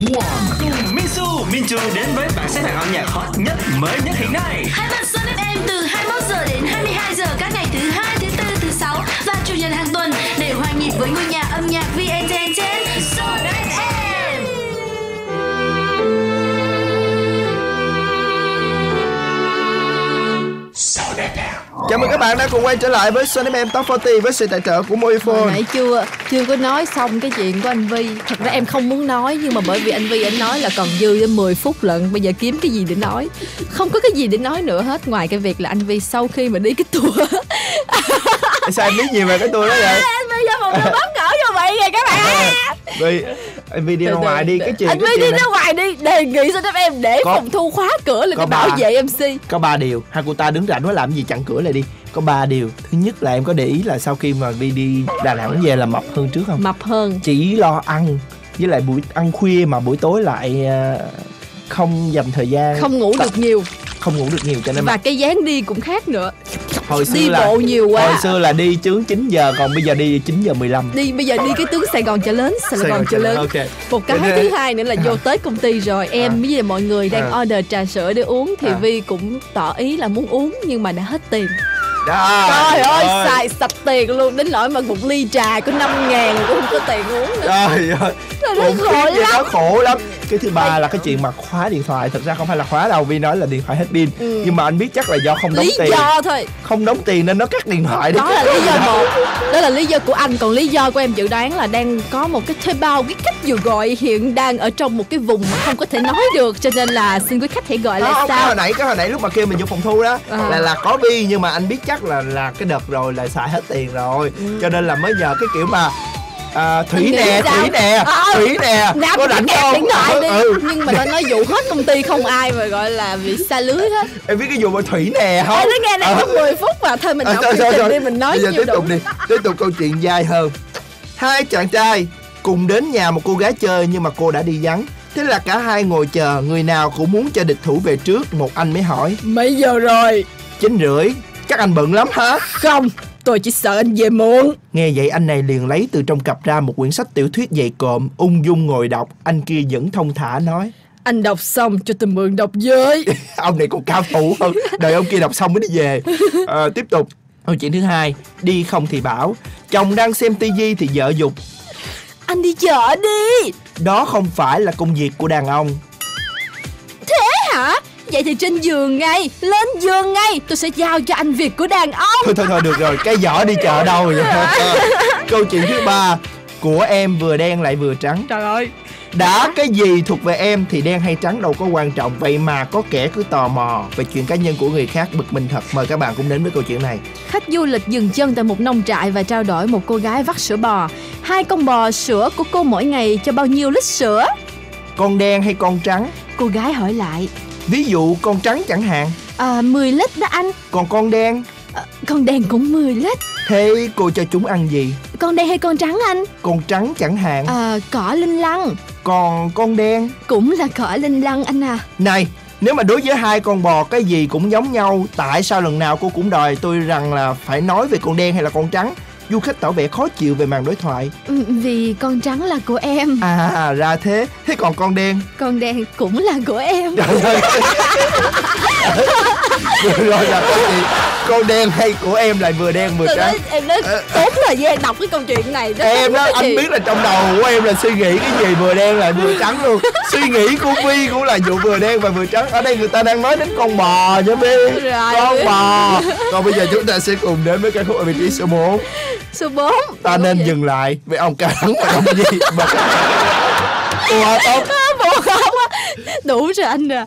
Cùng Minsu, đến với bảng xếp hạng âm nhạc hot nhất mới nhất hiện nay. Hãy bật Sun FM từ 21 giờ đến 22 giờ các ngày thứ hai, thứ tư, thứ sáu và chủ nhật hàng tuần để hòa nhịp với ngôi nhà Chào mừng các bạn đã cùng quay trở lại với Sun FM Top 40 với sự tài trợ của Hồi Mobifone. nãy chưa chưa có nói xong cái chuyện của anh Vi. Thật ra em không muốn nói nhưng mà bởi vì anh Vi anh nói là còn dư đến 10 phút lận. Bây giờ kiếm cái gì để nói? Không có cái gì để nói nữa hết ngoài cái việc là anh Vi sau khi mà đi cái tour. Sao em biết nhiều về cái tour đó vậy? anh Vi ra một bấm cỡ như vậy kìa các bạn Vì em Vi đi ra ngoài đi cái chuyện anh đi chuyện ra ngoài đi đề nghị xin em để Có- phòng thu khóa cửa là có cái bảo vệ MC Có ba điều, Hakuta đứng rảnh nó làm gì chặn cửa lại đi. Có ba điều. Thứ nhất là em có để ý là sau khi mà Vi đi Đà Nẵng về là mập hơn trước không? mập hơn. Chỉ lo ăn. Với lại buổi ăn khuya mà buổi tối lại ờ, không dành thời gian không ngủ tập- được nhiều. Không ngủ được nhiều cho nên và cái dáng đi cũng khác nữa hồi xưa đi là bộ nhiều quá. hồi xưa là đi chướng 9 giờ còn bây giờ đi 9 giờ 15 đi bây giờ đi cái tướng Sài Gòn chợ lớn Sài Gòn chợ lớn. ok. Một cái thứ hai nữa là vô tới công ty rồi. Em với lại mọi người đang À. order trà sữa để uống. Thì À. Vi cũng tỏ ý là muốn uống nhưng mà đã hết tiền trời ơi xài sạch tiền luôn. Đến nỗi mà một ly trà có 5 ngàn cũng không có tiền uống nữa. Trời ơi. Ơi, khổ vậy lắm. đó khổ lắm. Cái thứ ba là cái chuyện mà khóa điện thoại. Thật ra không phải là khóa đâu vì nói là điện thoại hết pin. Ừ. nhưng mà anh biết chắc là do không đóng lý tiền. do thôi. Không đóng tiền nên nó cắt điện thoại đó là lý do một. đó là lý do của anh. Còn lý do của em dự đoán là đang có một cái thuê bao cái cách vừa gọi hiện đang ở trong một cái vùng mà không có thể nói được. Cho nên là xin quý khách hãy gọi đó, là không, cái sao? hồi nãy cái hồi nãy lúc mà kêu mình vô phòng thu đó À. là là có bi nhưng mà anh biết chắc là là cái đợt rồi là xài hết tiền rồi. Cho nên là mới nhờ cái kiểu mà à, thủy nè thủy nè Ờ. thủy nè Nạp có cái rảnh không? điện thoại đi. ừ. nhưng mà tao nói dụ hết công ty không ai mà gọi là bị xa lưới hết. Em biết cái vụ mà thủy nè không? Ê, nó nghe đang Ờ. có 10 phút mà. Thôi mình À, đọc chương trình đi mình nói Bây giờ tiếp tục đi. Tiếp tục câu chuyện dài hơn. Hai chàng trai cùng đến nhà một cô gái chơi nhưng mà cô đã đi vắng. Thế là cả hai ngồi chờ người nào cũng muốn cho địch thủ về trước một anh mới hỏi. Mấy giờ rồi? Chín rưỡi chắc anh bận lắm hả? Không tôi chỉ sợ anh về muộn. Nghe vậy anh này liền lấy từ trong cặp ra một quyển sách tiểu thuyết dày cộm ung dung ngồi đọc. Anh kia vẫn thông thả nói. Anh đọc xong cho tôi mượn đọc với. Ông này còn cao thủ hơn. Đợi ông kia đọc xong mới đi về. Ờ, tiếp tục. Câu chuyện thứ hai đi không thì bảo. Chồng đang xem tivi thì vợ dục. Anh đi chợ đi. Đó không phải là công việc của đàn ông Vậy thì trên giường ngay Lên giường ngay. Tôi sẽ giao cho anh việc của đàn ông. Thôi thôi thôi được rồi. Cái giỏ đi chợ đâu vậy? Câu chuyện thứ ba của em vừa đen lại vừa trắng. Trời ơi. Đã cái gì thuộc về em thì đen hay trắng đâu có quan trọng. Vậy mà có kẻ cứ tò mò về chuyện cá nhân của người khác bực mình thật. Mời các bạn cũng đến với câu chuyện này. Khách du lịch dừng chân tại một nông trại và trao đổi một cô gái vắt sữa bò. Hai con bò sữa của cô mỗi ngày cho bao nhiêu lít sữa? con đen hay con trắng? Cô gái hỏi lại. Ví dụ con trắng chẳng hạn À, 10 lít đó anh. còn con đen À, con đen cũng 10 lít. thế cô cho chúng ăn gì Con đen hay con trắng anh? con trắng chẳng hạn À, cỏ linh lăng. còn con đen Cũng là cỏ linh lăng anh à. này nếu mà đối với hai con bò cái gì cũng giống nhau tại sao lần nào cô cũng đòi tôi rằng là phải nói về con đen hay là con trắng du khách tỏ vẻ khó chịu về màn đối thoại. Ừ, Vì con trắng là của em. à ra thế. Thế còn con đen? Con đen cũng là của em. Rồi là câu chuyện con đen hay của em lại vừa đen vừa Tôi trắng? nói, em nói tốn thời gian đọc cái câu chuyện này. Nó em đó anh gì. biết là trong đầu của em là suy nghĩ cái gì vừa đen lại vừa trắng luôn. Suy nghĩ của vi cũng là vụ vừa đen và vừa trắng. Ở đây người ta đang nói đến con bò chứ vi. Con bò. Còn bây giờ chúng ta sẽ cùng đến với ca khúc ở vị trí số 4 Số 4. ta nên dừng lại với ông ca thắng và ông gì mà Ủa tốt. Đủ rồi anh à.